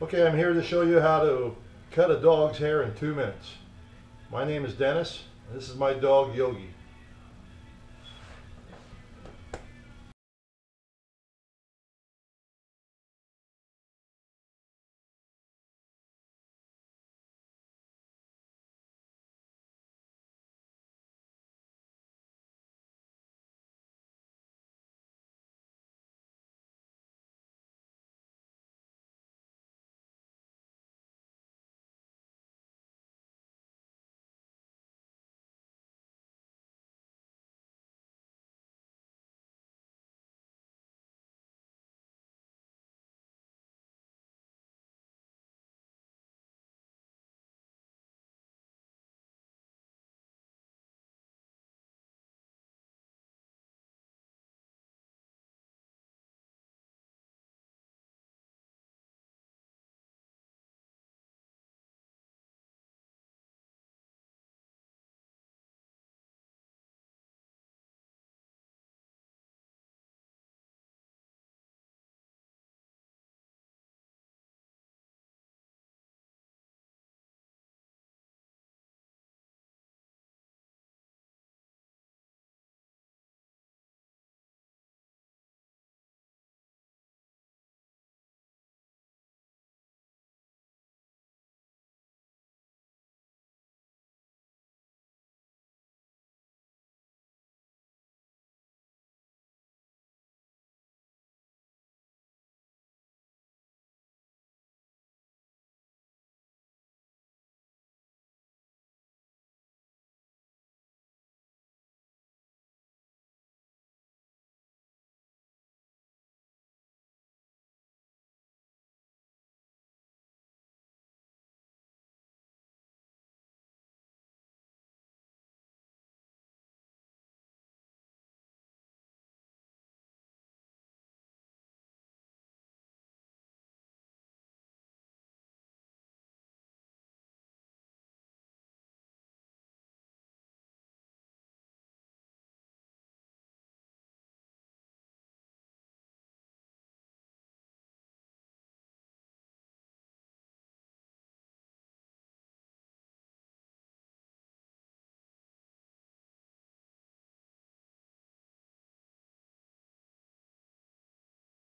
Okay, I'm here to show you how to cut a dog's hair in two minutes. My name is Dennis. This is my dog Yogi.